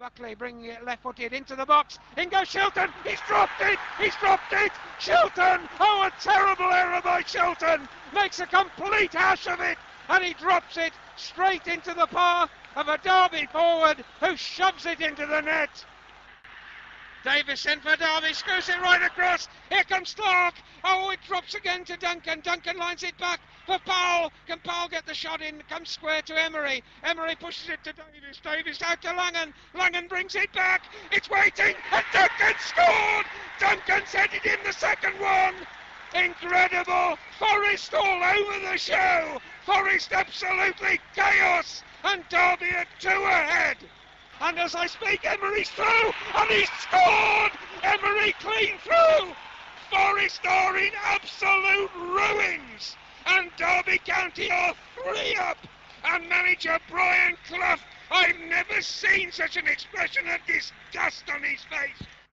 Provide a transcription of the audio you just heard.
Buckley bringing it left footed into the box. In goes Shilton. He's dropped it. He's dropped it. Shilton. Oh, a terrible error by Shilton. Makes a complete hash of it. And he drops it straight into the path of a Derby forward who shoves it into the net. Davison for Derby, screws it right across. Here comes Clark. Oh, it drops again to Duncan. Duncan lines it back for Powell. Can Powell get the shot in? Comes square to Emery. Emery pushes it to Davis. Davis out to Langan. Langan brings it back. It's waiting, and Duncan scored. Duncan's headed in the second one. Incredible! Forest all over the show. Forest absolutely chaos, and Derby are two ahead. And as I speak, Emery's through, and he's scored! Emery clean through! Forest are in absolute ruins, and Derby County are three up. And manager Brian Clough, I've never seen such an expression of disgust on his face.